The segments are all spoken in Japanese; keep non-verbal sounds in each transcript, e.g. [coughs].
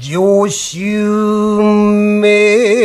上州名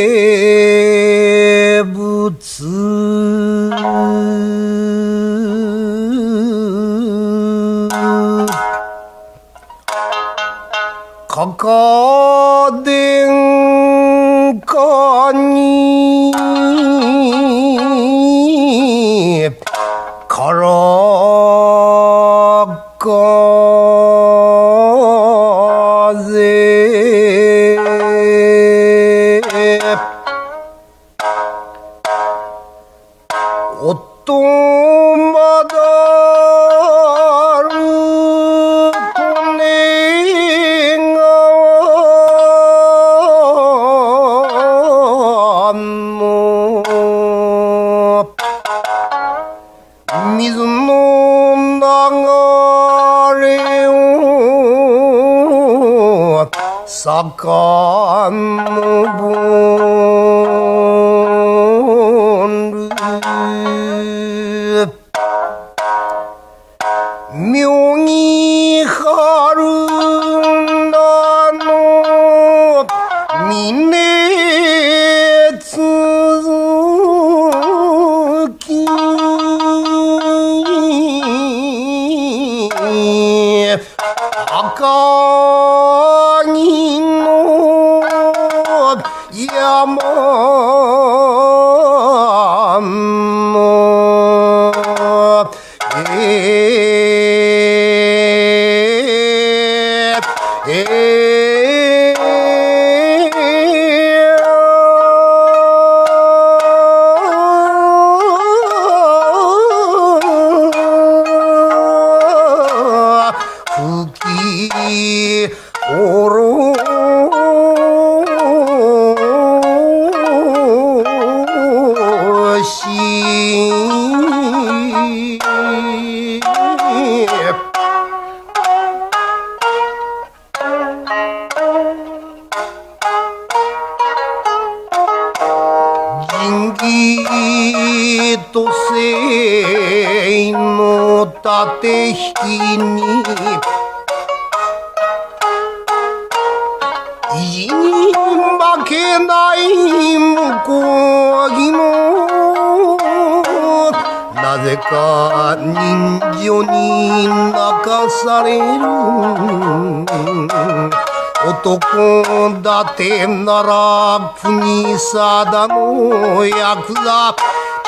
てなら国定のヤクザ。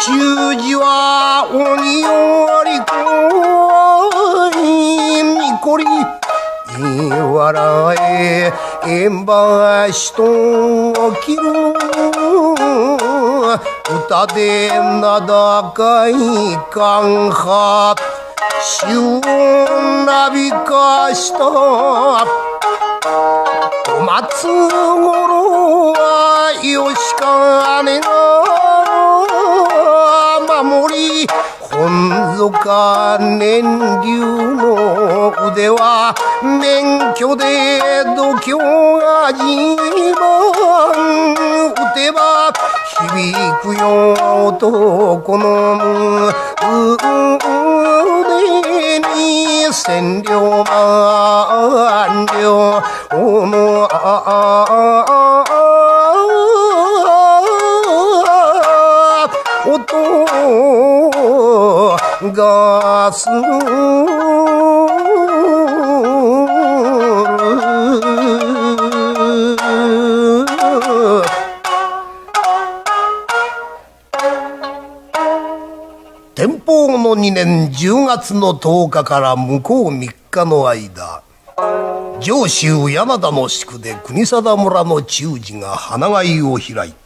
中字は鬼より怖い。にこり笑え円橋と切る。歌で名高い感派死をなびかしたお松五郎はよしかねが守り本祖か年流の腕は免許で度胸が自慢。打てば響くよ男の腕に千両万両。おの音がする天保の2年10月の10日から向こう3日の間上州柳田の宿で国定村の中寺が花会を開いた。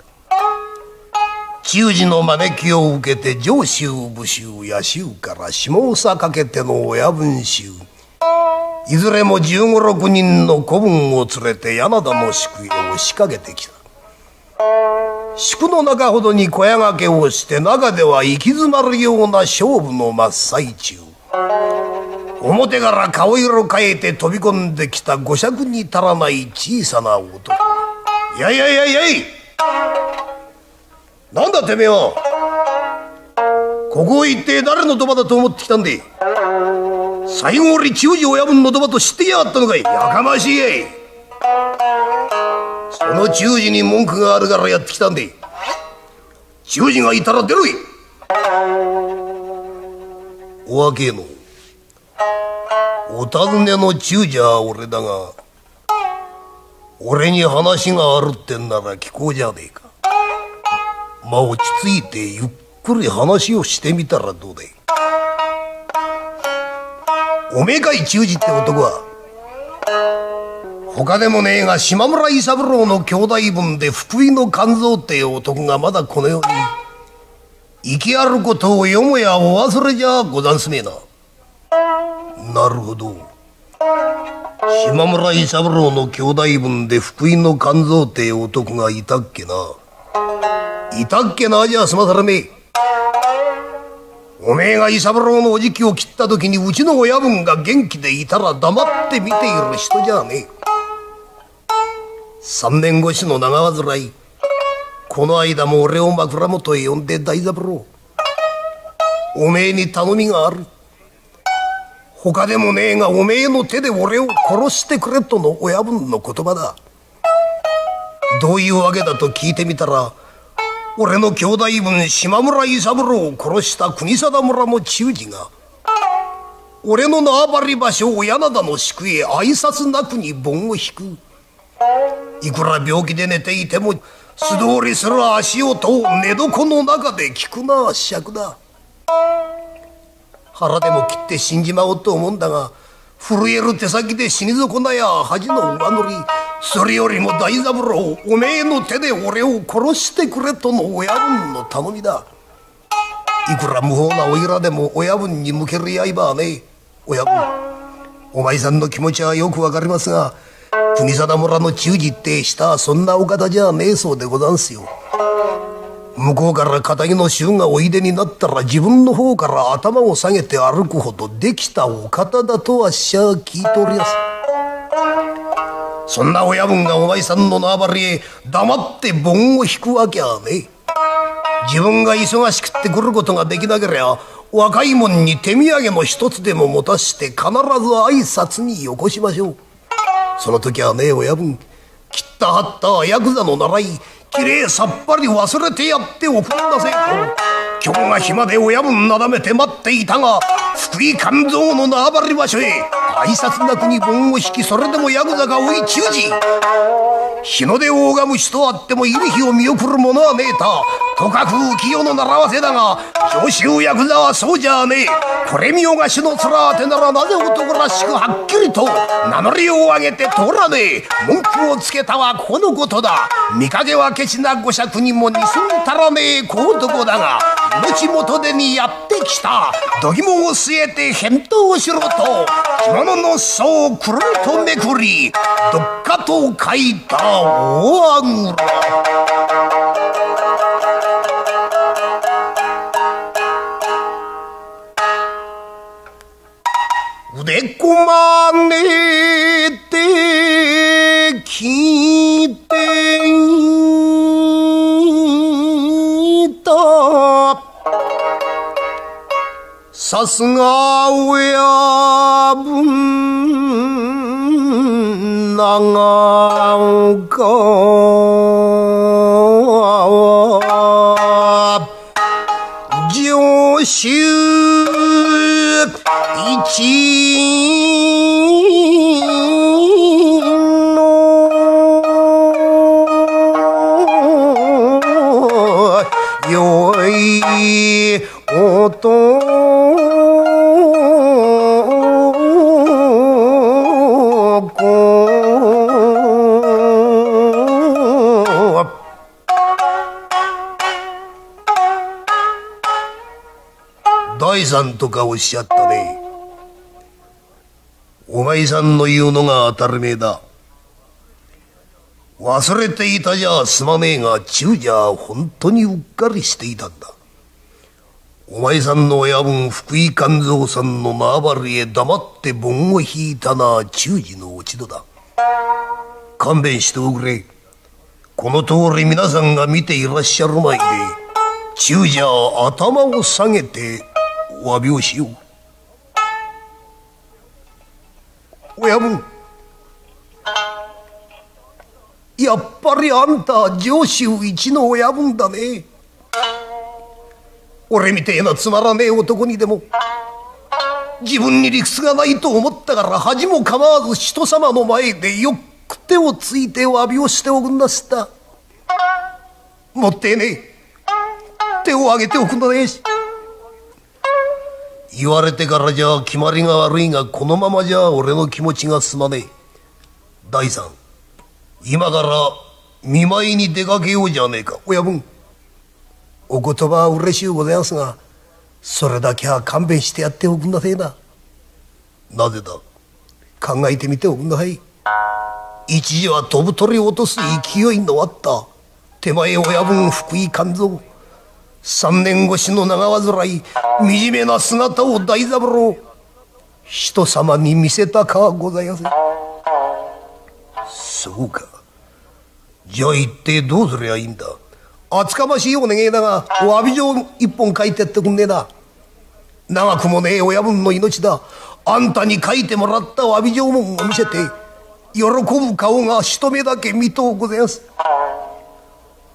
中寺の招きを受けて上州武州や州から下総かけての親分衆。いずれも十五六人の子分を連れて柳田の宿へ押しかけてきた。宿の中ほどに小屋掛けをして中では行き詰まるような勝負の真っ最中。表から顔色変えて飛び込んできた五尺に足らない小さな男「いやいやいやいやい。なんだてめえは。ここを一体誰の賭場だと思ってきたんで最後俺中次親分のドバと知ってやがったのかい？やかましいやい。その中次に文句があるからやってきたんで中次がいたら出ろい。お訳のお尋ねの中じゃ俺だが俺に話があるってんなら聞こうじゃねえか。まあ落ち着いてゆっくり話をしてみたらどうだい？おめえかい中次って男は他でもねえが島村伊三郎の兄弟分で福井の勘蔵って男がまだこの世に生きあることをよもやお忘れじゃござんすめえな。なるほど。島村伊三郎の兄弟分で福井の勘蔵って男がいたっけな。いたっけなじゃ済まされめえ。おめえが伊三郎のおじきを切った時にうちの親分が元気でいたら黙って見ている人じゃねえ。三年越しの長患い。この間も俺を枕元へ呼んで大三郎おめえに頼みがある他でもねえがおめえの手で俺を殺してくれとの親分の言葉だどういうわけだと聞いてみたら俺の兄弟分島村伊三郎を殺した国定村の忠治が俺の縄張り場所を柳田の宿へ挨拶なくに盆を引く。いくら病気で寝ていても素通りする足音を寝床の中で聞くのは尺だ。腹でも切って死んじまおうと思うんだが震える手先で死に損なや恥の上乗りそれよりも大三郎おめえの手で俺を殺してくれとの親分の頼みだいくら無法なおいらでも親分に向ける刃はね親分お前さんの気持ちはよくわかりますが国定村の忠治ってしたそんなお方じゃねえそうでござんすよ。向こうから仇の衆がおいでになったら自分の方から頭を下げて歩くほどできたお方だとはしゃあ聞いておりやす。そんな親分がお前さんの縄張りへ黙って盆を引くわけはねえ。自分が忙しくって来ることができなけりゃ若い者に手土産も一つでも持たして必ず挨拶によこしましょう。その時はね親分切った張ったヤクザの習いきれいさっぱり忘れてやっておくんなせ今日が暇で親分なだめて待っていたが福井勘蔵の縄張り場所へ挨拶なくに盆を引きそれでもヤクザが追い中時日の出を拝む人あってもいる日を見送る者はねえたとかく浮世の習わせだが上州ヤクザはそうじゃねえ。これ見よがしの面当てならなぜ男らしくはっきりと名乗りを上げて通らねえ。文句をつけたはこのことだ。見かけはケチな五尺にも似すんたらねえ。小男だが命元手にやってきた。度肝を据えて返答しろと着物の裾をくるりとめくりどっかと書いた大あぐら。腕こまねて聞いていた。さすが親分長岡上州一第三とかおっしゃったね。お前さんの言うのが当たり前だ。忘れていたじゃすまねえが、中じゃ本当にうっかりしていたんだ。お前さんの親分福井勘蔵さんの縄張りへ黙って盆を引いたな中次の落ち度だ。勘弁しておくれ。この通り皆さんが見ていらっしゃる前で、中じゃ頭を下げてお詫びをしよう。親分やっぱりあんた上州一の親分だね俺みてえなつまらねえ男にでも自分に理屈がないと思ったから恥も構わず人様の前でよく手をついて詫びをしておくんなすった。もってえねえ。手を挙げておくんだねえし。言われてからじゃ決まりが悪いがこのままじゃ俺の気持ちがすまねえ。第三今から見舞いに出かけようじゃねえか親分。お言葉は嬉しゅうございますがそれだけは勘弁してやっておくんなせえな。なぜだ？考えてみておくんなさい。一時は飛ぶ鳥を落とす勢いのあった手前親分福井勘蔵。三年越しの長患い惨めな姿を大三郎。人様に見せたかはございません。そうか。じゃあ一体どうすりゃいいんだ？厚かましいお願いだがお詫び状一本書いてやってくんねえな。長くもねえ親分の命だ。あんたに書いてもらった詫び状文を見せて喜ぶ顔が一目だけ見とうございます。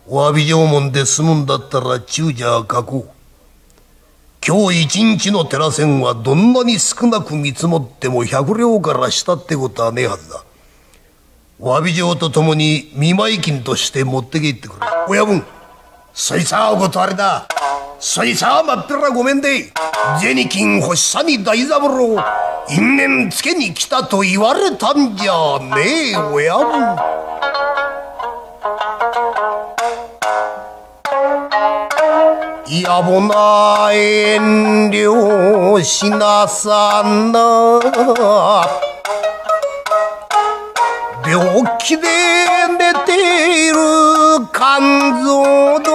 お詫び状文で済むんだったら中者書こう。今日一日の寺線はどんなに少なく見積もっても百両から下ってことはねえはずだ。お詫び状とともに見舞い金として持ってけってくれ親分そいつはお断りだ。そいつはまっぴらごめんで銭金欲しさに大三郎。因縁つけに来たと言われたんじゃねえ親分野暮な遠慮しなさな。病気で寝ている肝臓の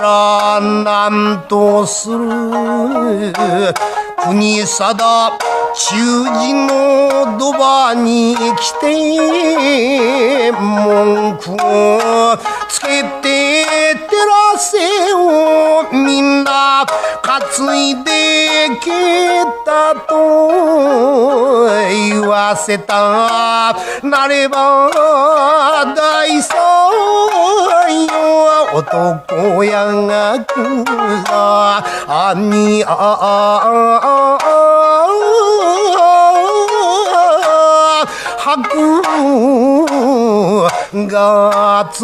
ら何とする。国定中字のドバに来て文句をつけて照らせをみんな担いでけたと言わせた。なれば大祭よ男やがくらあにああ白がつ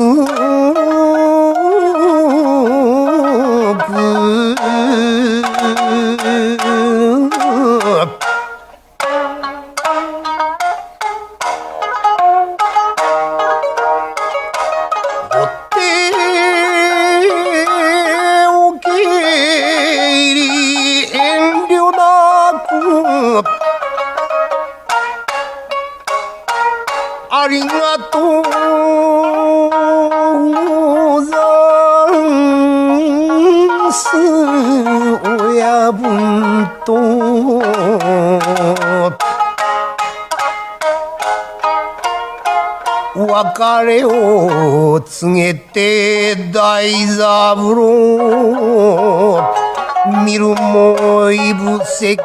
親分と別れを告げて大三郎見るもいぶせき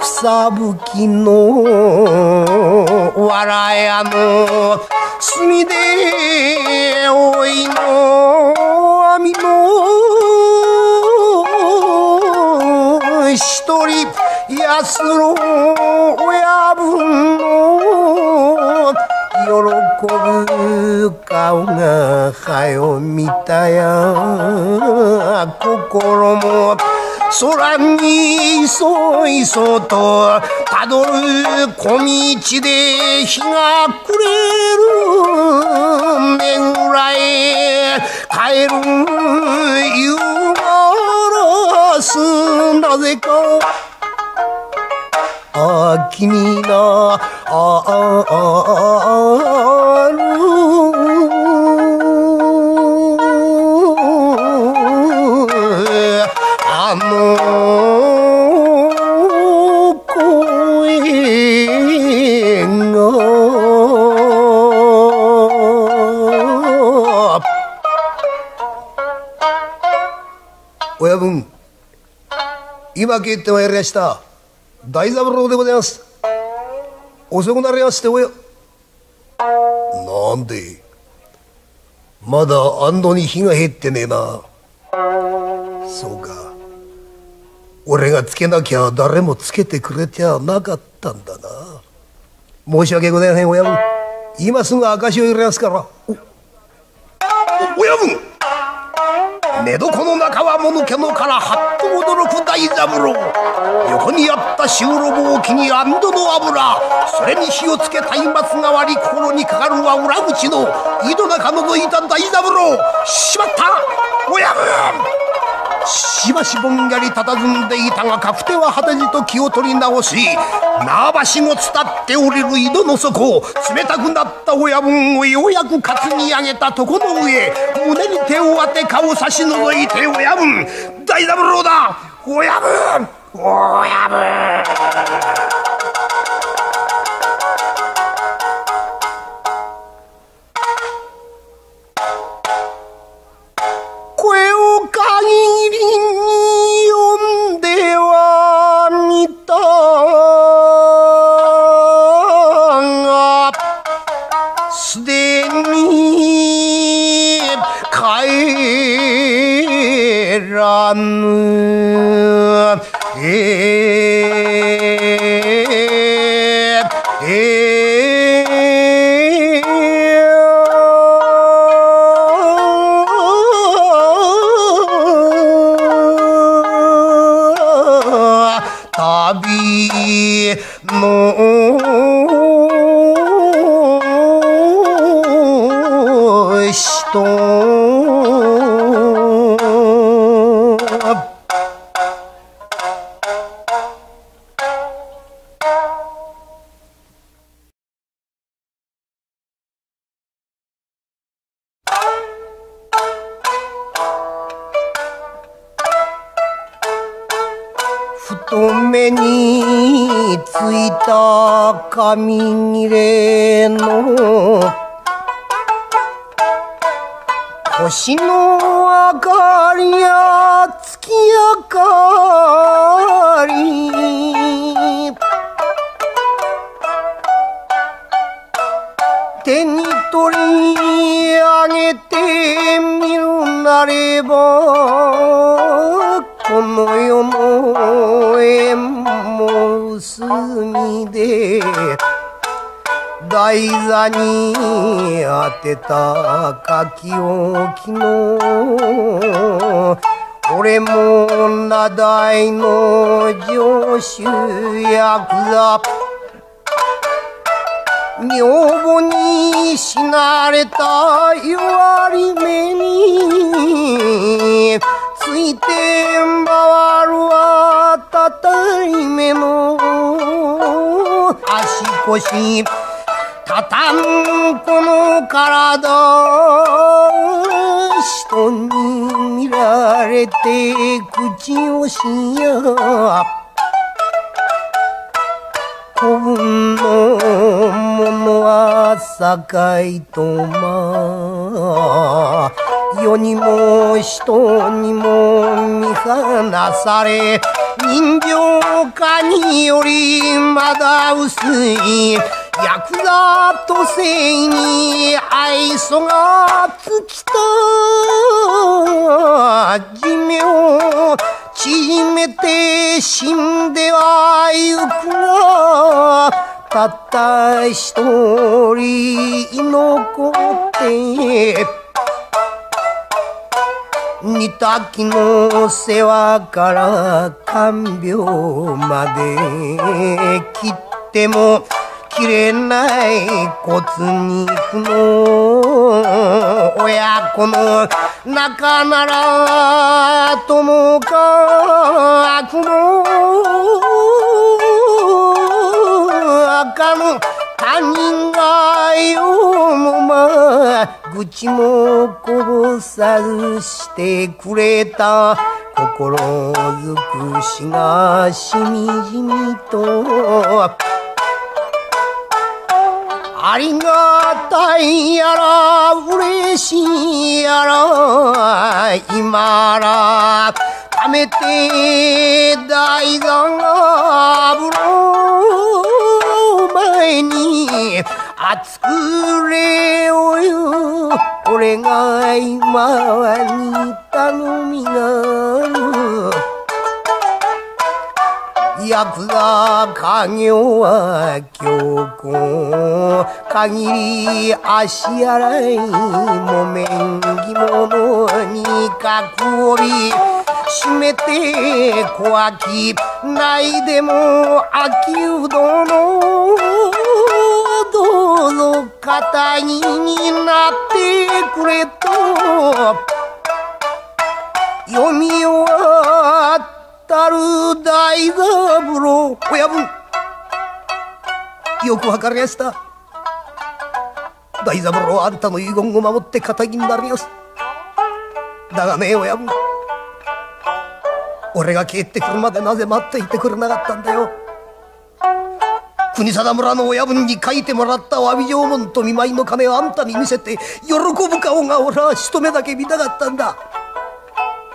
草吹きの笑やの隅でおいの網の一人安ろ親分の喜ぶ顔がはよ見たや。心も空にいそいそとたどる小道で日が暮れる。目ぐらへ帰る夕がすなぜか。あ君があああ今帰ってまいりました。大三郎でございます。遅くなりましておよ。なんで？まだあんのに火が減ってねえな。そうか。俺がつけなきゃ誰もつけてくれてはなかったんだな。申し訳ございません親分。今すぐ証を入れますから。お親分！寝床の中はもぬけのからはっと驚く大三郎。横にあった塩ロボを木に安堵の油。それに火をつけ松明が割り心にかかるは裏口の井戸中のぞいた大三郎。しまった！親分！しばしぼんやり佇んでいたがかくては果てじと気を取り直し縄橋も伝って降りる井戸の底冷たくなった親分をようやく担ぎ上げた床の上胸に手を当て顔差しのぞいて親分。大三郎だ親分親分。ればこの世の縁も薄みで台座に当てた書き置きの俺も名代の上州役だ。女房に死なれた弱り目について回るはたたり目の足腰たたんこの体人に見られて口をしや。古文の者は堺とま世にも人にも見放され人情家によりまだ薄いヤクザと正に愛想が尽きた。寿命縮めて死んではゆくがたった一人残って煮炊きの世話から看病まで切っても切れない骨肉の親子の仲ならともかくの赤の他人がよもま愚痴もこぼさずしてくれた心づくしがしみじみとありがたいやら嬉しいやら今らやめて大が風呂前に熱くれよよ俺が今に頼みがクザ家業は強行限り足洗い木綿着物に角帯締めて小秋ないでも秋うどのどうぞ肩になってくれと読み終わったる大三郎。親分。よくわかりやした。大三郎あんたの遺言を守って仇になりますだがね親分。俺が帰ってくるまでなぜ待っていてくれなかったんだよ。国定村の親分に書いてもらった詫び状文と見舞いの金をあんたに見せて喜ぶ顔が俺は一目だけ見たかったんだ。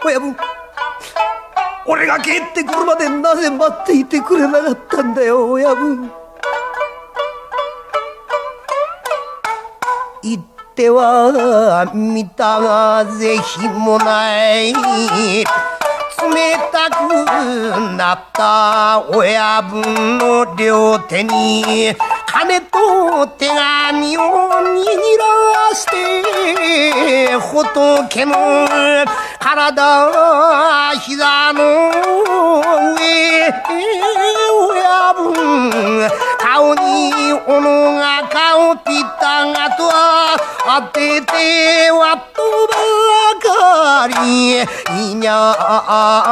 親分。俺が帰ってくるまでなぜ待っていてくれなかったんだよ親分。言っては見たが是非もない。冷たくなった親分の両手に金と手紙を握らして仏の体膝の上親分顔に斧が顔ピッタがと当ててはとばかりいにゃあ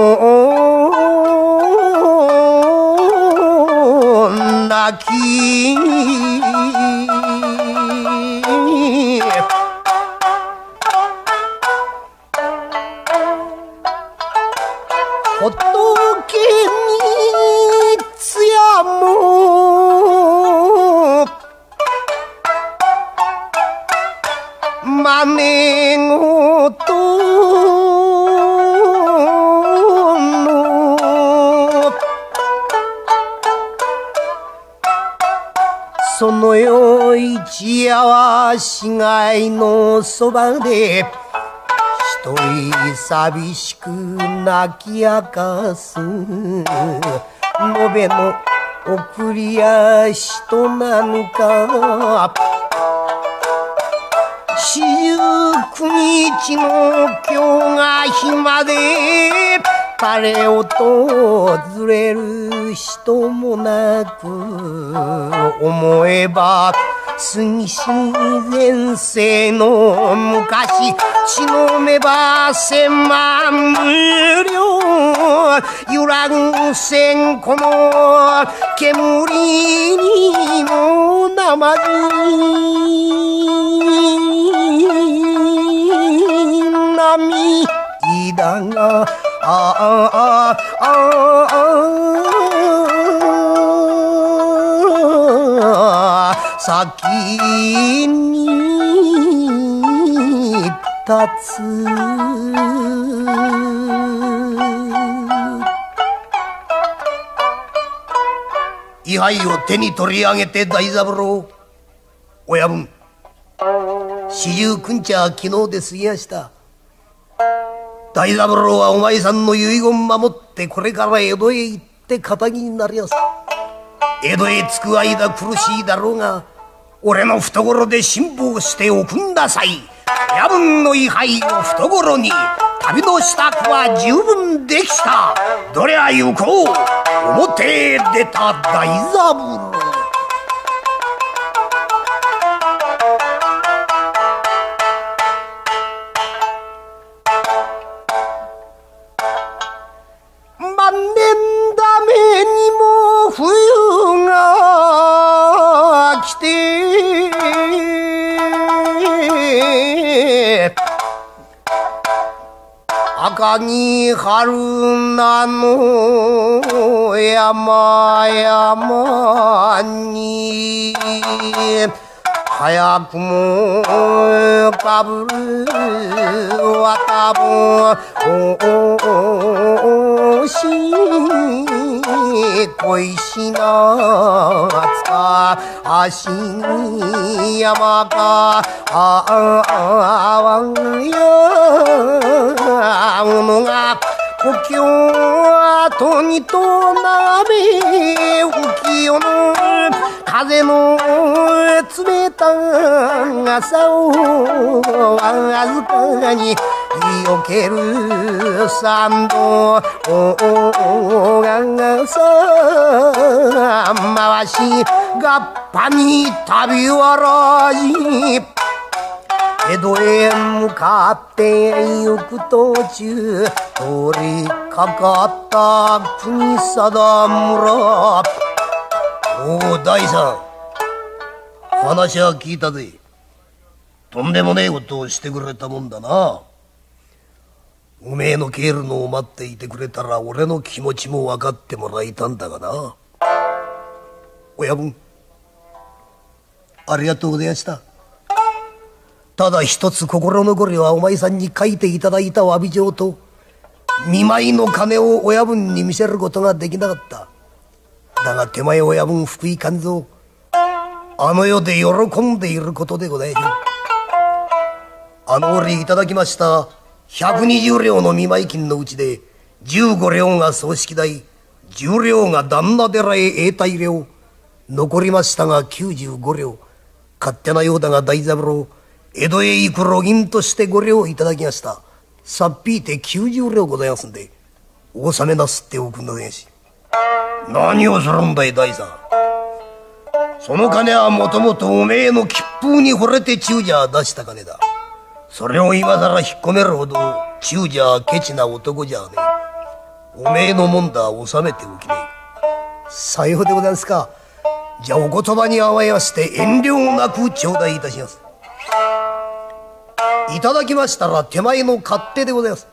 泣き一夜は市街のそばで一人寂しく泣き明かす。延べの送りや人なのか。四十九日の今日が暇で彼を訪れる人もなく思えば杉自然世の昔血のめば千万無料揺らぐ千個の煙にもなまず涙がああああ先に立つ。位牌を手に取り上げて大三郎。親分四十九日は昨日で過ぎやした。大三郎はお前さんの遺言守ってこれから江戸へ行って仇になりやす。江戸へ着く間苦しいだろうが俺の懐で辛抱しておくんなさい。夜分の位牌を懐に。旅の支度は十分できた。どりゃ行こう。表へ出た大三郎。に春菜の山々に早くもかぶるわたぼおし恋しなつか足に山かああわんやのが故郷後にとなめ浮世の風の冷たさをわずかによける三度ががさ回しがっぱに旅わらじ江戸へ向かって行く途中通りかかった国定村おお大さん。話は聞いたぜ。とんでもねえことをしてくれたもんだな。おめえの帰るのを待っていてくれたら俺の気持ちも分かってもらいたんだがな。親分ありがとうございました。ただ一つ心残りはお前さんに書いていただいた詫び状と見舞いの金を親分に見せることができなかった。だが手前親分福井勘蔵あの世で喜んでいることでございます。あの折いただきました120両の見舞金のうちで15両が葬式代10両が旦那寺へ永代料。残りましたが95両。勝手なようだが大三郎江戸へ行く路銀としてご両いただきました。さっぴいて90両ございますんでお納めなすっておくんのねし何をするんだい大さんその金はもともとおめえの吉風に惚れて中じゃ出した金だ。それを今更引っ込めるほど中じゃケチな男じゃねえ。おめえのもんだ納めておきねえ。さようでございますか。じゃあお言葉に甘えまして遠慮なく頂戴いたします。いただきましたら手前の勝手でございます。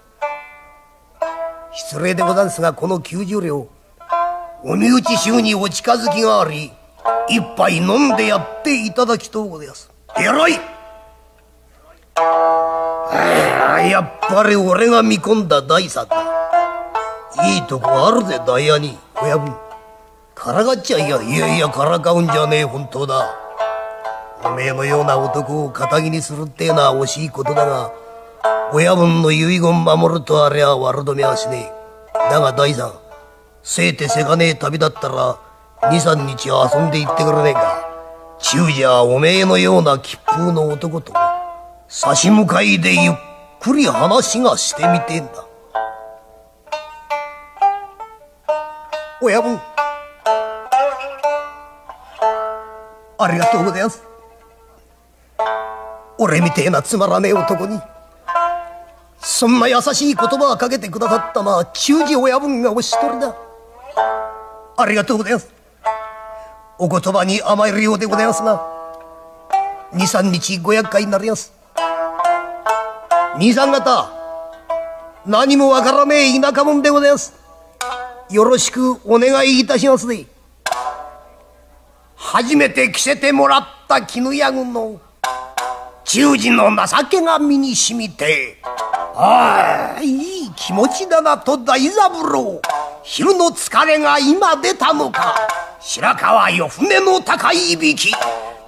失礼でございますがこの90両お身内衆にお近づきがあり一杯飲んでやっていただきとうございます。偉いやっぱり俺が見込んだ大さだ。いいとこあるぜダイヤに親分からがっちゃいや。いやいやからかうんじゃねえ本当だ。おめえのような男を仇にするってえのは惜しいことだが。親分の遺言守るとあれは悪どめはしねえ。だが大さんせいてせがねえ旅だったら23日遊んで行ってくれねえか。中じゃおめえのような吉風の男と差し向かいでゆっくり話がしてみてんだ。親分。ありがとうございます。俺みてえなつまらねえ男にそんな優しい言葉をかけてくださったのは中次親分がお一人だ。ありがとうございます。お言葉に甘えるようでございますが23日ご厄介になります。兄さん方何もわからねえ田舎者でございます。よろしくお願いいたしますで。初めて着せてもらった絹屋具の忠治の情けが身にしみてああいい気持ちだなと大三郎。昼の疲れが今出たのか白川よ船の高いいびき。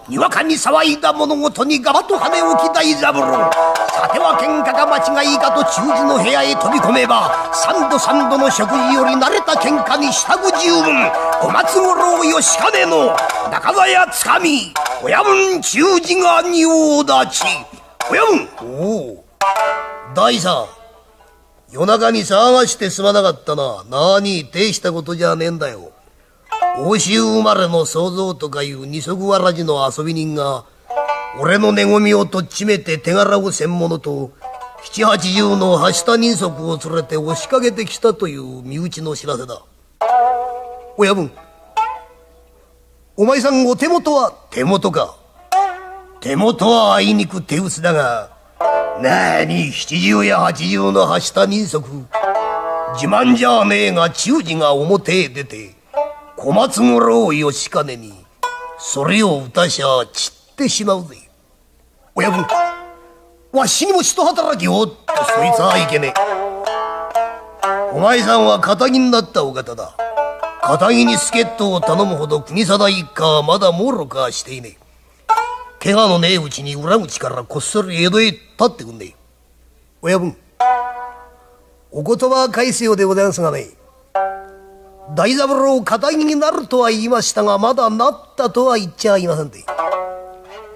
にわかに騒いだ物事にガバと跳ね起き大三郎。さては喧嘩が間違いかと忠治の部屋へ飛び込めば三度三度の食事より慣れた喧嘩にしたく十分小松五郎義兼の中鞘つかみ。親分忠治が仁王立ち。親分。おお大さん夜中に騒がしてすまなかったな何大したことじゃねえんだよ。欧州生まれの創造とかいう二足わらじの遊び人が俺の寝込みをとっちめて手柄をせんものと七八十のはした人足を連れて押しかけてきたという身内の知らせだ。親分お前さんお手元は？手元か。手元はあいにく手薄だがなに七十や八十のはした人足自慢じゃねえが忠治が表へ出て小松五郎義兼にそれを歌しゃ散ってしまうぜ。親分わしにも一働きをとそいつはいけねえ。お前さんは堅気になったお方だ。堅気に助っ人を頼むほど国定一家はまだもろかしていねえ。怪我のねえうちに裏口からこっそり江戸へ立ってくんねえ。親分お言葉返すようでございますがね大三郎堅気になるとは言いましたがまだなったとは言っちゃいませんで。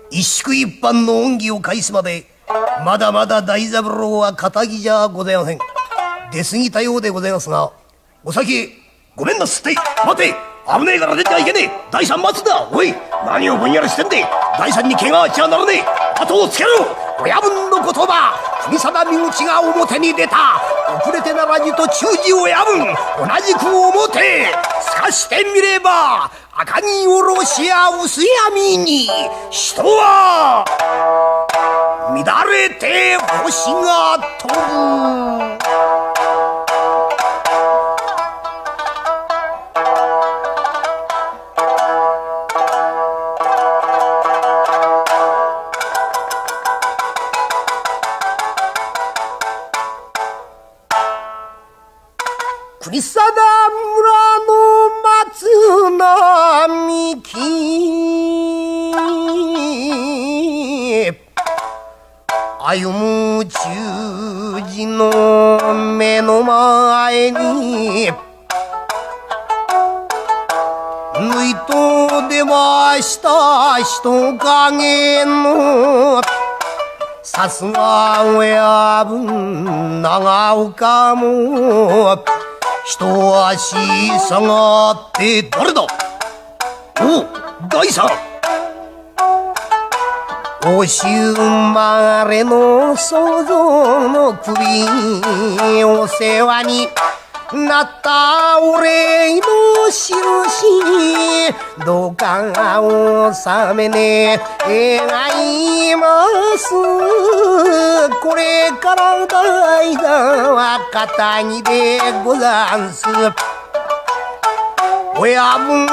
一宿一般の恩義を返すまでまだまだ大三郎は堅気じゃございません。出過ぎたようでございますがお先ごめんなすって待て。危ねえから出てはいけねえ。第三待つだ。おい。何をぼんやりしてんで。第三に怪我はちゃならねえ。後をつけろ。親分の言葉。国定身内が表に出た。遅れてならじと忠義親分同じく表。透かしてみれば赤城おろしや薄闇に。人は乱れて星が飛ぶ。国定村の松並木。歩む中字の目の前に縫いと出ました人影のさすが親分長岡も。一足下がって誰だ?お大さん。おし生まれの想像の首お世話になったお礼の印どうか納めね願います。これからの間は肩にでござんす。親分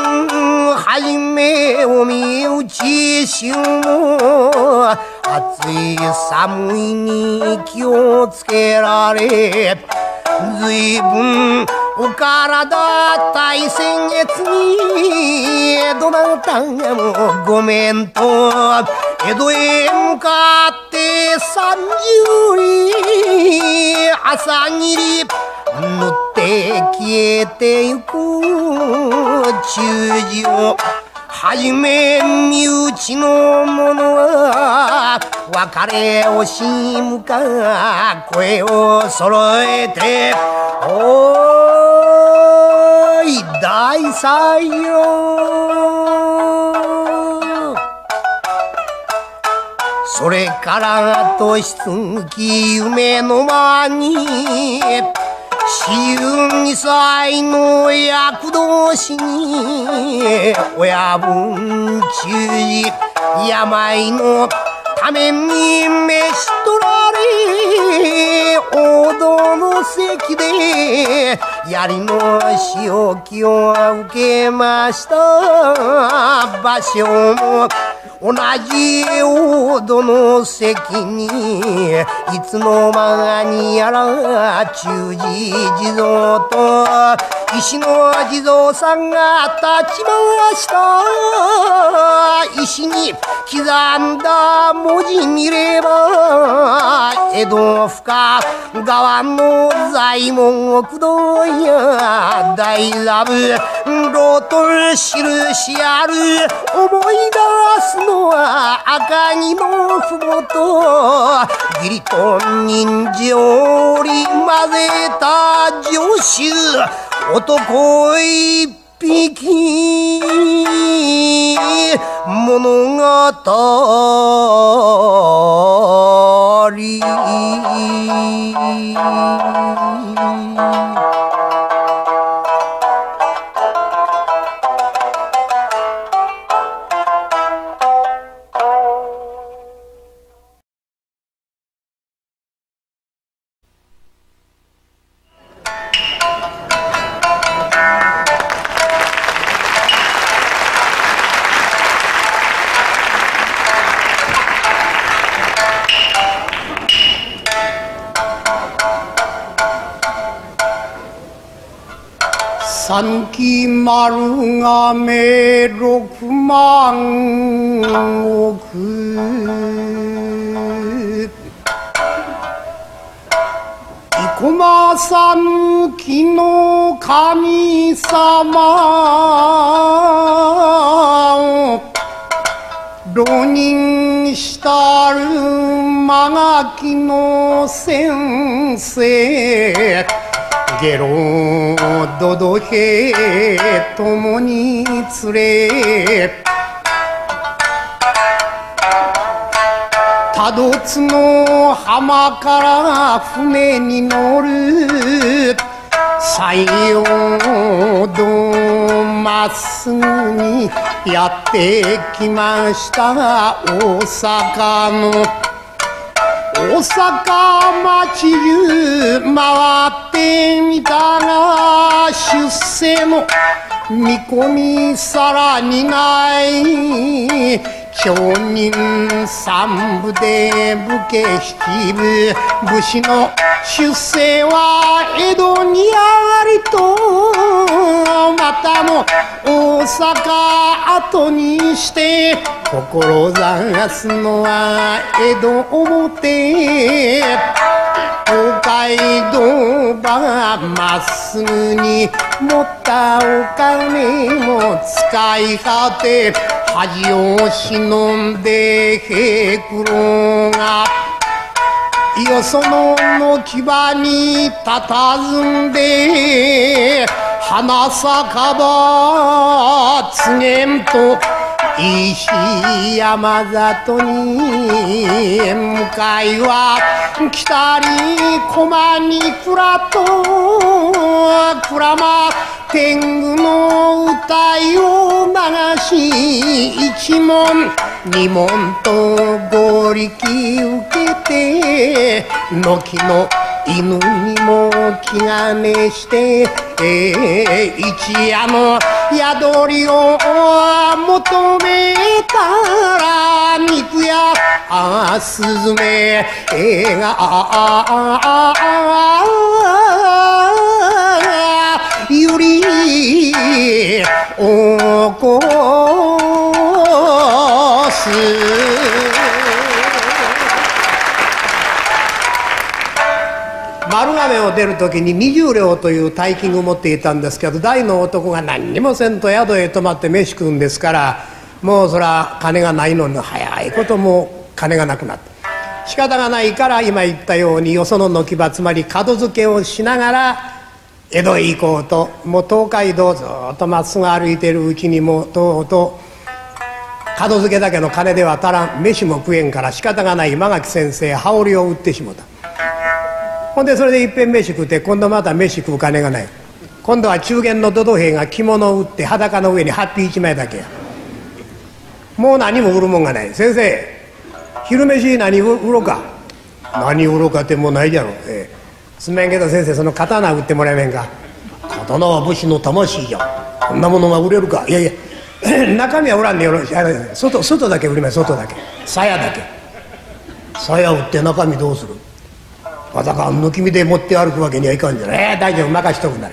はじめお身内しも暑い寒いに気をつけられずいぶんお体大先月にどなたもごめんと江戸へ向かって三十里朝霧。塗って消えてゆく。中字をはじめ身内の者は別れ惜しむか。声を揃えて。おい大採用。それから年月き夢の間に。四十二歳の役同士に親分中治病のために召し取られ王道の席で槍の仕置きを受けました。場所も同じ王土の席にいつの間にやら中寺地蔵と石の地蔵さんが立ちました石に刻んだ文字見れば江戸深川の左衛門国道や大ラブロトル印ある思い出すののは赤城のふもと義理と人情り混ぜた上州男一匹。物語三木丸亀六万億生駒さぬきの神様。を浪人したる間がきの先生。ゲロドドヘともに連れ多度津の浜から船に乗る。西洋道まっすぐにやってきました。大阪の大阪町中回ってみたが出世も見込みさらにない。町人三部で武家七部武士の出世は江戸に上がりとまたも大阪後にして志すのは江戸表。東海道ばまっすぐに持ったお金も使い果て恥を忍んで平九郎がよそのの牙に佇んで花咲かば告げんと石山里に向かいは北に駒に蔵と鞍馬天狗の歌いを流し一問二問と合力受けて軒の犬にも気兼ねして、えー、一夜の宿りを求めたら肉やあスズメがゆ起こす丸亀を出る時に20両という大金を持っていたんですけど大の男が何にもせんと宿へ泊まって飯食うんですからもうそら金がないのに早いことも金がなくなって仕方がないから今言ったようによその軒場つまり門付けをしながら江戸へ行こうともう東海道ずっとまっすぐ歩いてるうちにもうとうとう門付けだけの金では足らん飯も食えんから仕方がない間垣先生羽織を売ってしもた。ほんでそれでいっぺん飯食うて今度また飯食う金がない。今度は中元の土土兵が着物を売って裸の上にハッピー一枚だけや。もう何も売るもんがない。先生昼飯何売ろうか。何売ろうかってもうないじゃろ、ええ、すめんけど先生その刀売ってもらえめんか？刀は武士の魂じゃこんなものが売れるか？いやいや。[laughs] 中身は売らんでよ。ろしい外外だけ売ります外だけ。鞘だけ。鞘売って中身どうする？まさか抜き身で持って歩くわけにはいかんじゃない。ええー、大丈夫。任しとくんだ。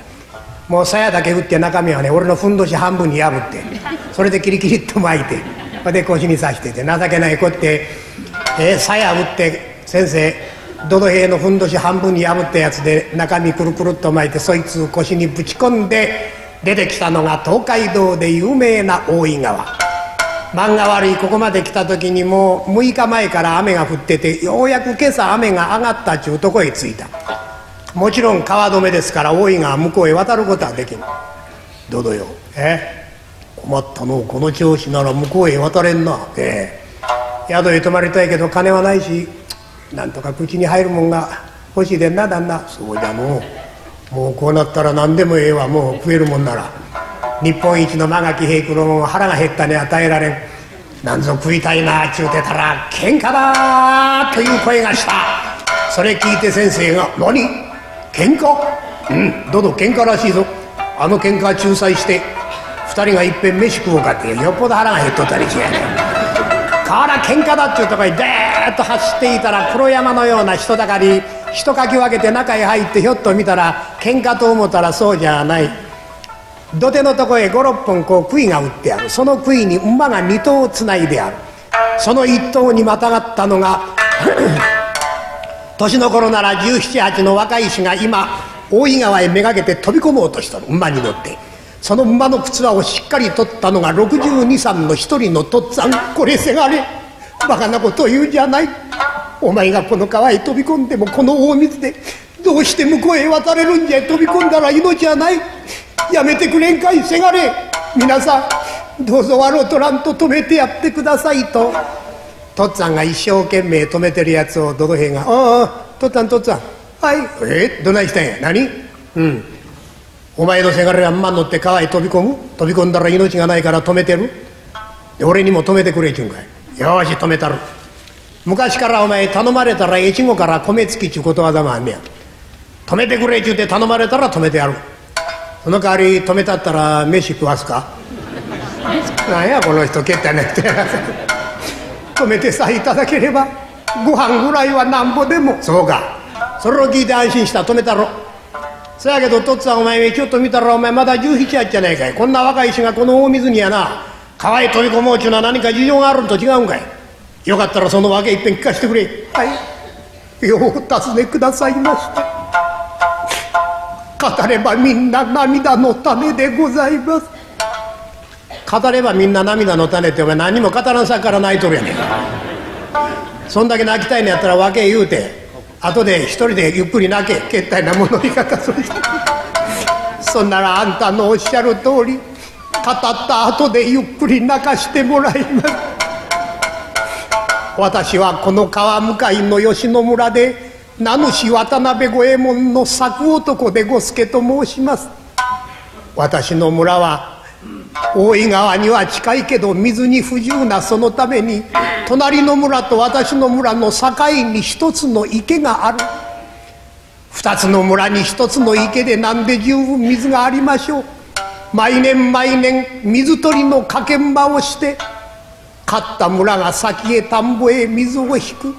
もう鞘だけ打って中身はね俺のふんどし半分に破ってそれでキリキリっと巻いてで腰に刺してて情けないこってえー、鞘打って先生どの兵のふんどし半分に破ったやつで中身くるくるっと巻いてそいつ腰にぶち込んで出てきたのが東海道で有名な大井川。漫画悪いここまで来た時にもう6日前から雨が降っててようやく今朝雨が上がったっちゅうとこへ着いた。もちろん川止めですから大井川向こうへ渡ることはできん。どどよ。え？困ったのこの調子なら向こうへ渡れんな。ええ。宿へ泊まりたいけど金はないしなんとか口に入るもんが欲しいでんな旦那。そうじゃのもうこうなったら何でもええわ。もう食えるもんなら。日本一の間垣平九郎腹が減ったに与えられん。なんぞ食いたいなっちゅうてたら喧嘩だという声がした。それ聞いて先生が「何？喧嘩？うん。どうぞ喧嘩らしいぞ。あの喧嘩仲裁して2人がいっぺん飯食おうかってよっぽど腹が減っとったりしやね河原喧嘩だっちゅうとこにでーっと走っていたら黒山のような人だかり人かき分けて中へ入ってひょっと見たら喧嘩と思ったらそうじゃない。土手のとこへ56本こう杭が打ってある。その杭に馬が2頭つないである。その1頭にまたがったのが [coughs] 年の頃なら1718の若い衆が今大井川へめがけて飛び込もうとしたの馬に乗って。その馬の靴輪をしっかり取ったのが623の一人のとっつぁん。これせがれ。バカなことを言うじゃない。お前がこの川へ飛び込んでもこの大水でどうして向こうへ渡れるんじゃ飛び込んだら命はない。やめてくれんかいせがれ。皆さんどうぞ笑うとらんと止めてやってくださいと。とっつぁんが一生懸命止めてるやつをどどへが「ああとっつぁんとっつぁん。はい。えどないしたんや。何？うん。お前のせがれがんま乗って川へ飛び込む？飛び込んだら命がないから止めてる？で俺にも止めてくれちゅうんかい。よし止めたる。昔からお前頼まれたら越後から米付きちゅうことわざもあんねや。止めてくれちゅうて頼まれたら止めてやる。その代わり止めたったら飯食わすか？なんやこの人けったなって止めてさえいただければご飯ぐらいはなんぼでも。そうか。それを聞いて安心した止めたろ。そやけどとっつぁんお前ちょっと見たらお前まだ17やっちゃないかい。こんな若い石がこの大水にやな。川へ飛び込もうちゅうのは何か事情があるんと違うんかい?よかったらその訳いっぺん聞かせてくれ。はい。よう尋ねくださいました語ればみんな涙の種でございます。語ればみんな涙の種ってお前何も語らんさから泣いとるやねん。そんだけ泣きたいのやったら訳言うて後で一人でゆっくり泣けけったいな物言い方するそんならあんたのおっしゃる通り語った後でゆっくり泣かしてもらいます。私はこの川向かいの吉野村で名主渡辺五右衛門の作男でご助と申します。私の村は大井川には近いけど水に不自由なそのために隣の村と私の村の境に一つの池がある。二つの村に一つの池でなんで十分水がありましょう。毎年毎年水取りの掛け馬をして勝った村が先へ田んぼへ水を引く。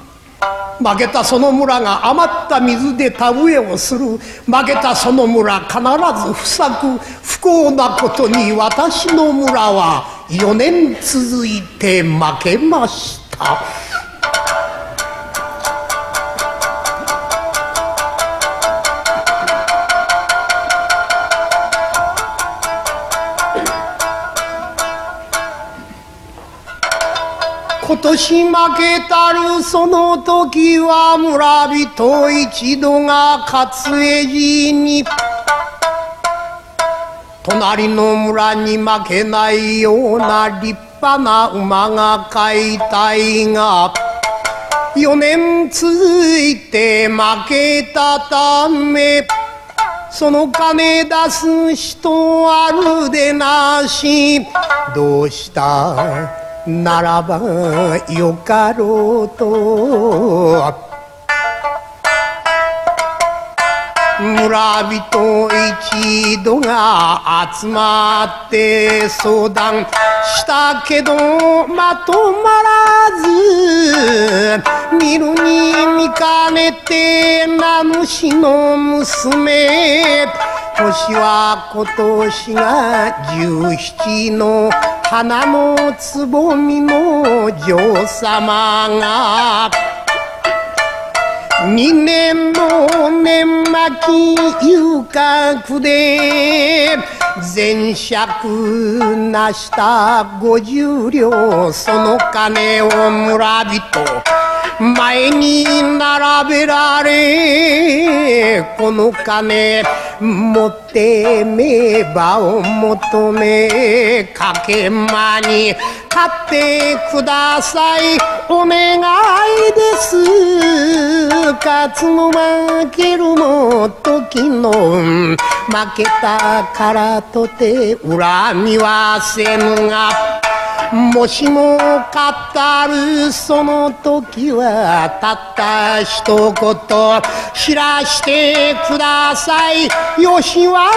負けたその村が余った水で田植えをする。負けたその村必ず不作不幸なことに私の村は4年続いて負けました。今年負けたるその時は村人一度が勝江寺に。隣の村に負けないような立派な馬が飼いたいが4年続いて負けたためその金出す人あるでなし。どうした？ならばよかろうと。村人一同が集まって相談したけどまとまらず見るに見かねて名主の娘。年は今年が十七の花のつぼみの嬢様が二年の年末遊郭で前借なした五十両その金を村人前に並べられこの金持ってめばを求めかけまに買ってください。お願いです。勝つも負けるも時の負けたからとて恨みはせぬが。もしも語るその時はたった一言知らしてくださいよし笑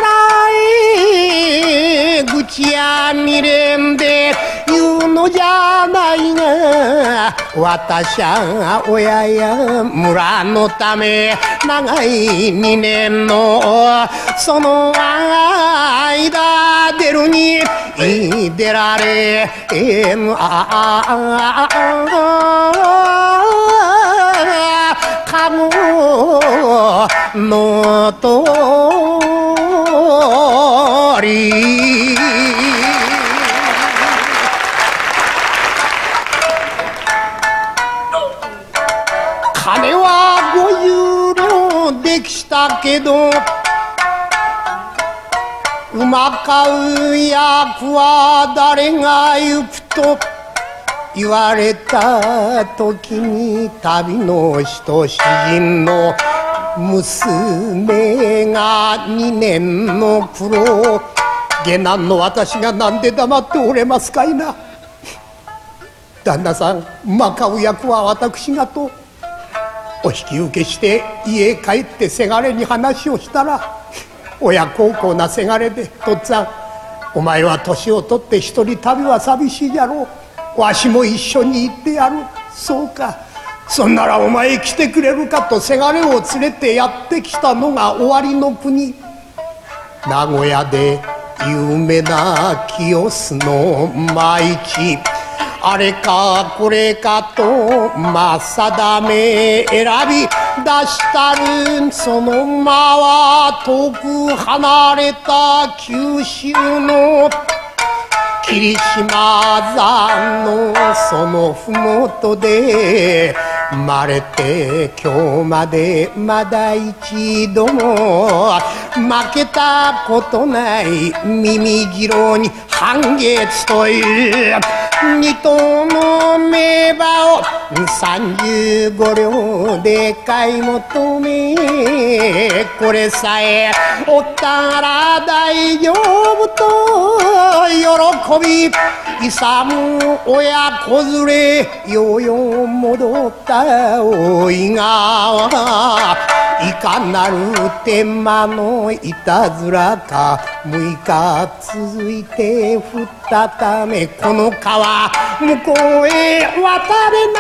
え愚痴や未練で言うのじゃないが私は親や村のため長い二年のその間流に出られんあかむのとり。金は五十両できたけど馬買う役は誰が行くと言われた時に旅の人詩人の娘が二年の苦労下男の私が何で黙っておれますかいな。旦那さん馬買う役は私がとお引き受けして家へ帰ってせがれに話をしたら親孝行なせがれでとっつぁん。お前は年を取って一人旅は寂しいじゃろう。わしも一緒に行ってやる。そうか。そんならお前来てくれるかとせがれを連れてやってきたのが終わりの国。名古屋で有名な清須の舞地。あれかこれかとま定め選び出したるその馬は遠く離れた九州の霧島山のそのふもとで生まれて今日までまだ一度も負けたことない耳白に半月という二頭の名馬を三十五両で買い求めこれさえおったら大丈夫と喜び勇親子連れようよう戻った大井川いかなる天満のいたずらか六日続いて降ったためこの川。向こうへ渡れな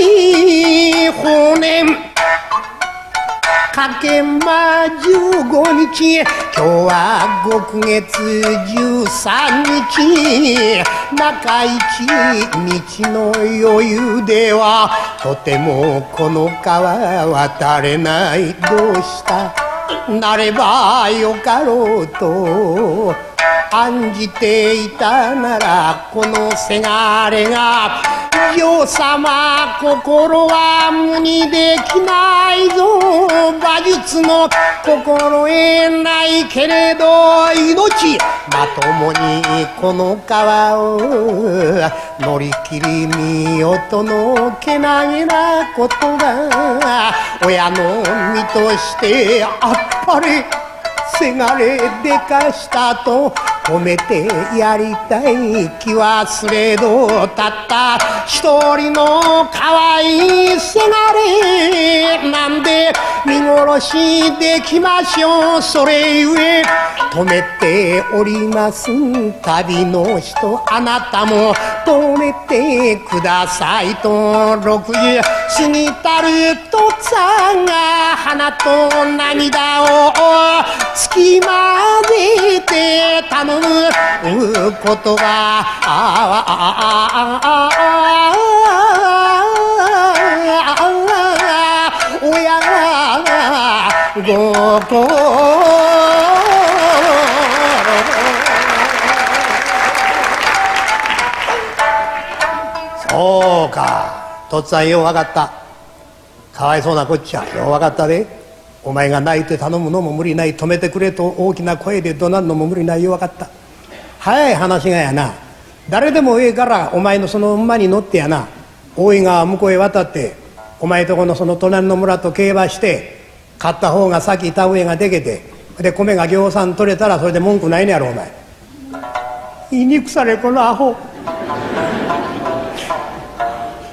い骨。かけま十五日。今日は極月十三日。中一日の余裕ではとてもこの川渡れない。どうした？なればよかろうと。案じていたならこのせがれが女王様心は無にできないぞ。馬術の心得ないけれど命まともにこの川を乗り切り見よとのけなげな言葉親の身としてあっぱれ。せがれでかしたと褒めてやりたい気はす。れどたった一人の可愛いいせがれなんで見殺しできましょうそれゆえ止めております。旅の人あなたも止めてくださいと60過ぎたるとっさんが花と涙をつきまぜて頼むことが親がごこそうか。とっつぁんよう分かった。かわいそうなこっちゃ。よう分かったで。お前が泣いて頼むのも無理ない。止めてくれと大きな声で怒鳴るのも無理ないよ。分かった。早い話がやな。誰でもええからお前のその馬に乗ってやな。大井川向こうへ渡ってお前とこのその隣の村と競馬して買った方が先田植えがでけてで米がぎょうさん取れたらそれで文句ないねやろお前。言いにくされこのアホ。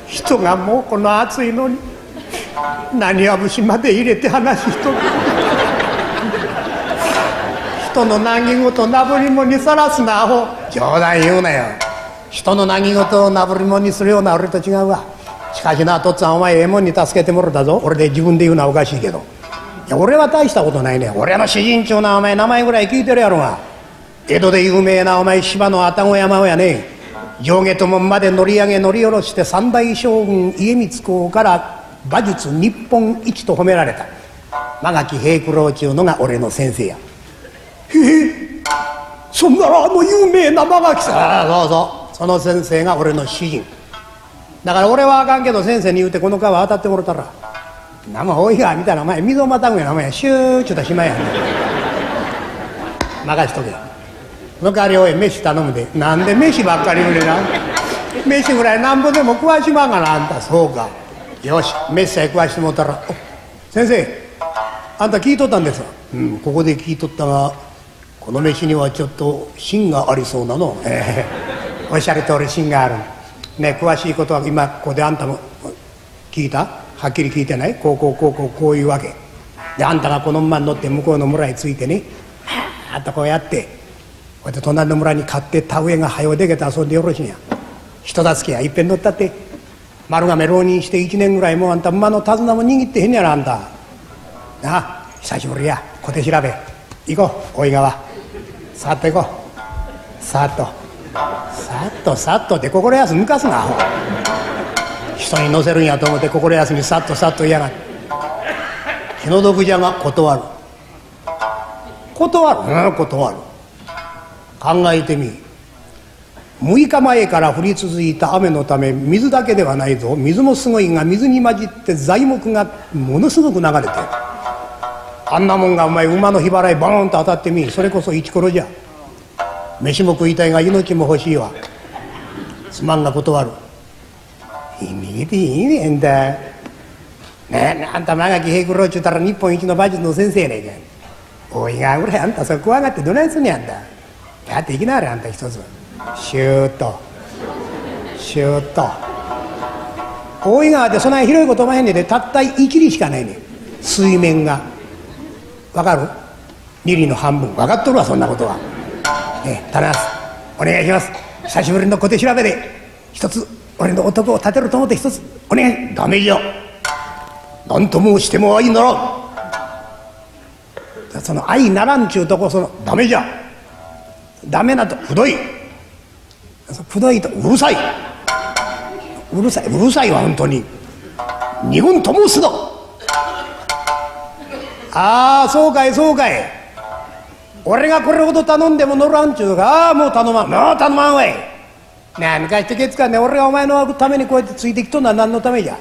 人がもうこの暑いのに。何は節まで入れて話しとる。人の難儀事なぶりもにさらすなアホ。冗談言うなよ。人の難儀事をなぶりもにするような俺と違うわ。しかしなとっつぁんお前ええもんに助けてもろたぞ。俺で自分で言うのはおかしいけど。いや俺は大したことないね。俺の主人長なお前名前ぐらい聞いてるやろが。江戸で有名なお前芝の愛宕山をやね。上下ともまで乗り上げ乗り下ろして三代将軍家光公から馬術日本一と褒められた。間垣平九郎ちゅうのが俺の先生や。へえそんならあの有名な間垣さん。ああそうそう。その先生が俺の主人。だから俺はあかんけど先生に言うてこの川当たってもろたら「なも多いが」みたいなお前溝またぐやなお前シューちゅうたしまいや任しとけ。その代わりおい飯頼むで。なんで飯ばっかり売れな。飯ぐらいなんぼでも食わしまんがなあんた。そうか。よし飯さえ食わしてもうたら「先生あんた聞いとったんですうんここで聞いとったがこの飯にはちょっと芯がありそうなの、えー、おっしゃる通り芯がある。ね詳しいことは今ここであんたも聞いた？はっきり聞いてない？こうこうこうこうこういうわけ。であんたがこの馬に乗って向こうの村へ着いてね。あんたこうやってこうやって隣の村に買って田植えが早うでけて遊んでよろしいんや。人助けや。いっぺん乗ったって。丸亀浪人して1年ぐらいもうあんた馬の手綱も握ってへんやろあんた。なあ久しぶりや。小手調べ。行こう大井川。さっと行こう。さっと。さっとさっと。で心休み抜かすな人に乗せるんやと思って心休みさっとさっと言いやがって気の毒じゃが断る。断る？うん断る。考えてみ6日前から降り続いた雨のため水だけではないぞ。水もすごいが水に混じって材木がものすごく流れてあんなもんがお前馬の日払いボーンと当たってみそれこそ一コロじゃ。飯も食いたいが命も欲しいわ。すまんが断る。意味でいいねんだ。ねえあんた間垣平九郎ちゅうたら日本一の馬術の先生やねんかおいがぐらいあんたそれ怖がってどないすんねやんだ。やっていきなはれあんた一つ。シューッとシューッと大井川ってそな広いことまへんねんでたった1里しかないね水面が。わかる？2里の半分。分かっとるわそんなことは。ねえ頼ますお願いします。久しぶりの小手調べで一つ俺の男を立てると思って一つお願い。ダメじゃ何と申しても愛ならん。その愛ならんちゅうとこそのダメじゃ。ダメなとくどい。くどいとうるさい。うるさい。うるさいわ本当に。日本と申すのああそうかいそうかい。俺がこれほど頼んでも乗らんちゅうか。ああもう頼まん。もう頼まんわい。何かしてけつかんね俺がお前のためにこうやってついてきとんのは何のためじゃ。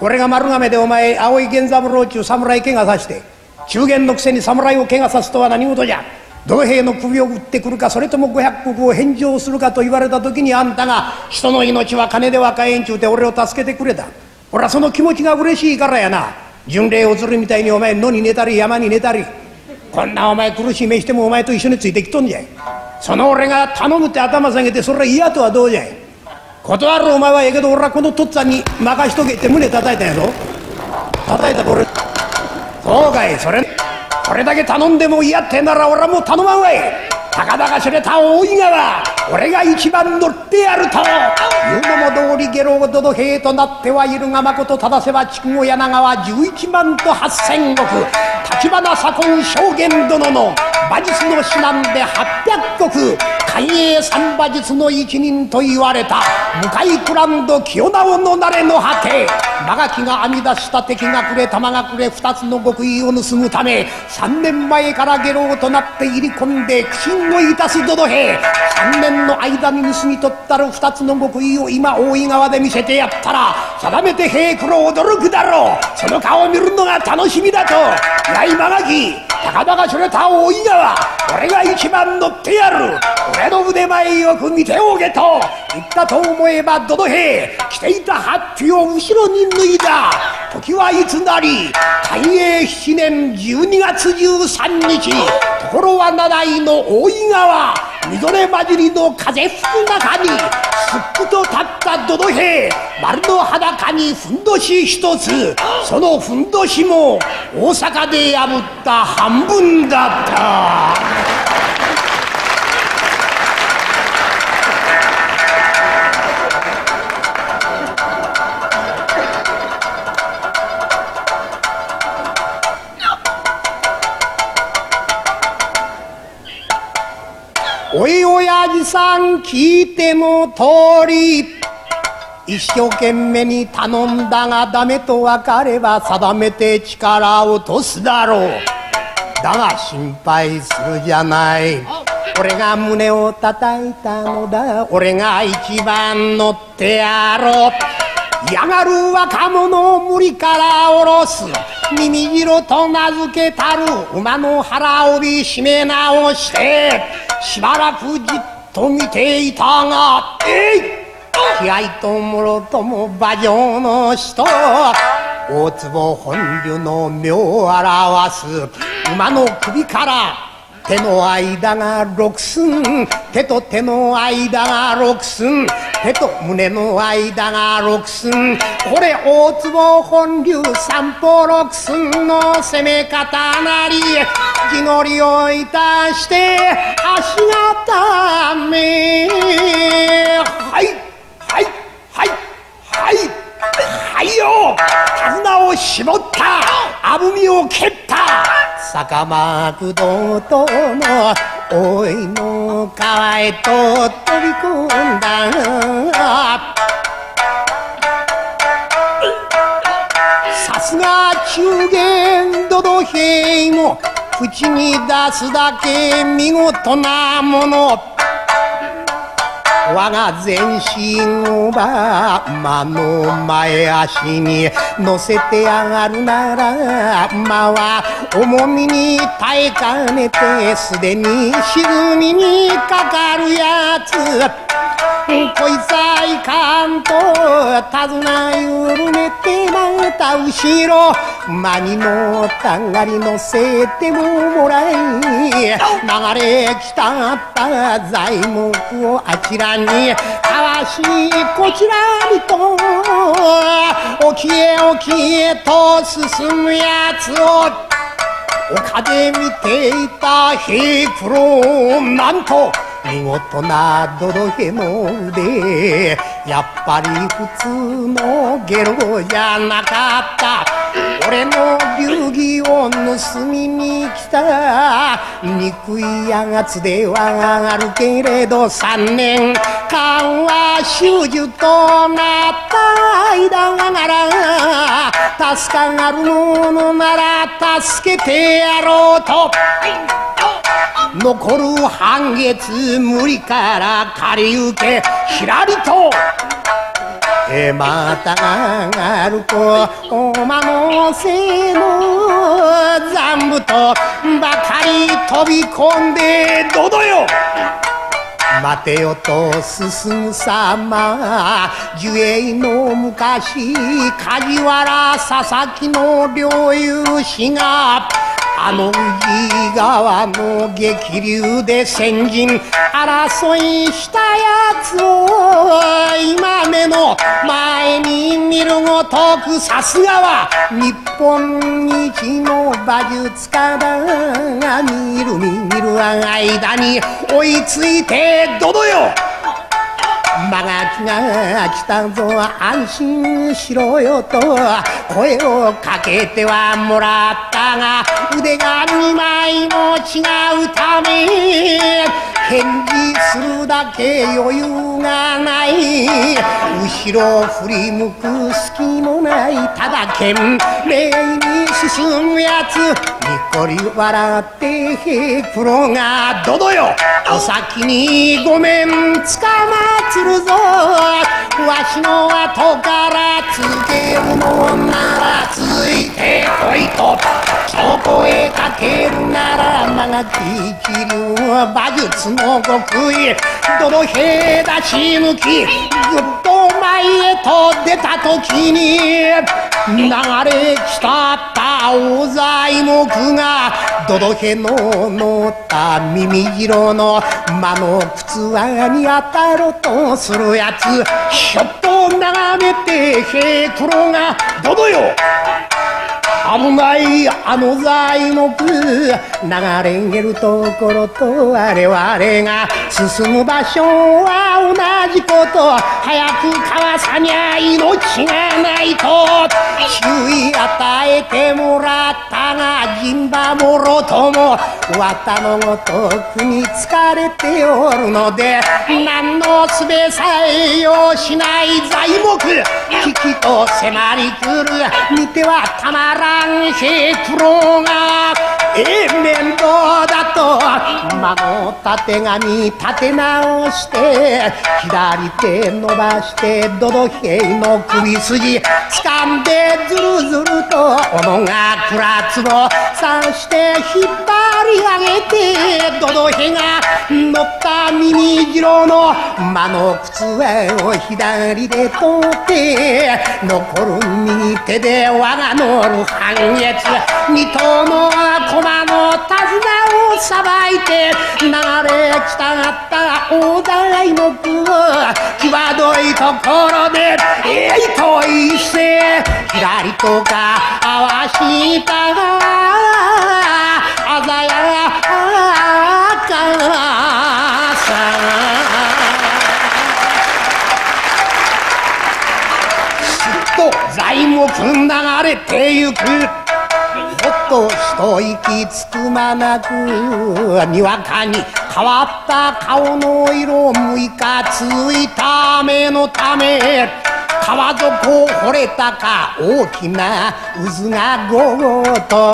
俺が丸亀でお前青井源三郎ちゅう侍怪我さして中元のくせに侍を怪我さすとは何事じゃ。土兵の首を打ってくるかそれとも五百石を返上するかと言われた時にあんたが人の命は金では買えんちゅうて俺を助けてくれた。俺はその気持ちが嬉しいからやな。巡礼をするみたいにお前野に寝たり山に寝たり。こんなお前苦しい目してもお前と一緒についてきとんじゃい。その俺が頼むって頭下げてそれは嫌とはどうじゃい。断るお前はええけど俺はこのとっつぁんに任しとけって胸叩いたやぞ。叩いたこれそうかいそれ。これだけ頼んでも嫌ってなら俺はもう頼まんわい。たかだか知れた大井川俺が一番乗ってやると言うのも通り下郎どど兵となってはいるがまこと正せば筑後柳川11万と八千石立花左近将軍殿の馬術の指南で800石寛永三馬術の一人と言われた向井クランド清直のなれの果て間垣が編み出した敵がくれ玉がくれ二つの極意を盗むため3年前から下郎となって入り込んで苦心をいたすどど兵3年の間に盗み取ったる二つの極意を今大井川で見せてやったら定めて平九郎驚くだろう。その顔を見るのが楽しみだと。やい間垣高田が知れた大井川。俺が一番乗ってやる。俺の腕前よく見ておけと。言ったと思えばどど兵着ていたハッピを後ろに脱いだ。時はいつなり大永7年12月13日。ところは七井の大井川みぞれ混じりの風吹く中にすっくと立ったどど兵丸の裸にふんどし一つそのふんどしも大阪で破った半分だった。おい親父さん聞いての通り。一生懸命に頼んだがダメと分かれば定めて力を落とすだろう。だが心配するじゃない。俺が胸を叩いたのだ。俺が一番乗ってやろう。嫌がる若者を無理から下ろす。耳白と名付けたる馬の腹帯締め直してしばらくじっと見ていたがえい！気合ともろとも馬上の人大坪本流の目を表す馬の首から手の間が六寸。手と手の間が六寸。手と胸の間が六寸。これ大坪本流三方六寸の攻め方なり。地のりをいたして足がため。はいはいはいはい。はいよ。手綱を絞った。あぶみを蹴った。坂幕道との大いの川へと飛び込んだ。さすが中元ドド兵も口に出すだけ見事なもの。我が全身をば馬の前足に乗せてやがるなら馬は重みに耐えかねてすでに沈みにかかるやつ。こいつはいかんと手綱緩めてまた後ろ馬に乗ったがり乗せてももらい流れ来たった材木をあちらに。かわしこちらにと沖へ沖へと進むやつを。丘で見ていた平九郎なんと見事なドドヘの腕やっぱり普通のゲロじゃなかった俺の流儀を盗みに来た憎いやがつではあるけれど三年間は終樹となった間なら助かがるものなら助けてやろうと残る半月無理から借り受けひらりと。えまたがるとおまのせの残部とばかり飛び込んでどどよ。待てよと進む様寿永の昔梶原佐々木の領有士があの宇治川の激流で先人争いしたやつを今目の前に見るごとくさすがは日本一の馬術家だが見る見る間に追いついてどどよ。間が気が来たぞ。安心しろよと声をかけてはもらったが腕が二枚も違うため返事するだけ余裕がない。後ろ振り向く隙もない。ただ懸命に進むやつにっこり笑ってへプロがどどよ。お先にごめん。つかまつるぞ。わしの後からつけるのならついてこいとそこへかけるなら長きる。馬術の極意どのへ出し抜きぐっとへと出た時に流れ来たった大材木がどどへの乗った耳色の間の靴輪に当たろうとするやつ。ひょっと眺めて平九郎が。どどよ。危ないあの材木流れんげるところと我々が進む場所は同じこと早くかわさにゃ命がないと注意与えてもらったが陣馬もろとも綿のごとくに疲れておるので何のすべさえよしない材木危機と迫り来る見てはたまらんへくろがええ面倒だと間のたてがみ立て直して左手伸ばしてドドヘイの首筋掴んでずるずると斧がくらつを刺して引っ張り上げてドドヘが乗った耳白の間の靴を左で取って残る右手で我が乗る半月二頭の駒の手綱をさばいて流れ来たがった大台の句際どいところでえいと一斉左とか合わしたが材木流れてゆく。ほっと一息つく間なくにわかに変わった顔の色6日ついた目のため。川底を掘れたか大きな渦がゴゴと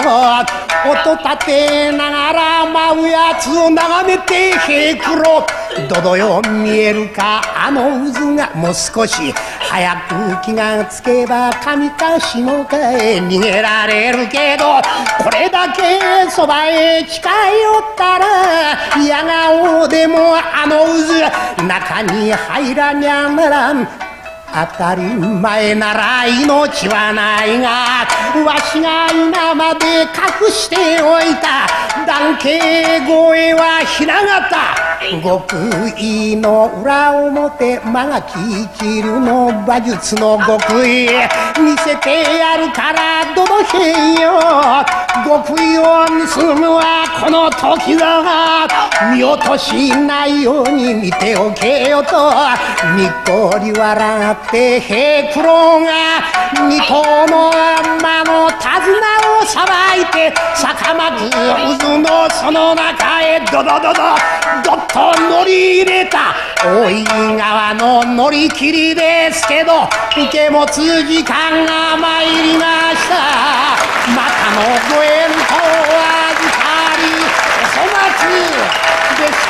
音立てながら舞うやつを眺めてへくろどどよ見えるかあの渦がもう少し早く気がつけば神か下かへ逃げられるけどこれだけそばへ近寄ったら嫌顔でもあの渦中に入らにゃならん。当たり前なら命はないがわしが今まで隠しておいた男系声はひな形極意の裏表間がききるの馬術の極意見せてやるからどのへんよ。極意を盗むはこの時だが見落としないように見ておけよと。にっこり笑ってへくろが二頭の馬の手綱をさばいて坂巻渦のその中へドドドドドッと乗り入れた大井川の乗り切りですけど受け持つ時間が参りました。またのご縁とお預かり。お粗末です。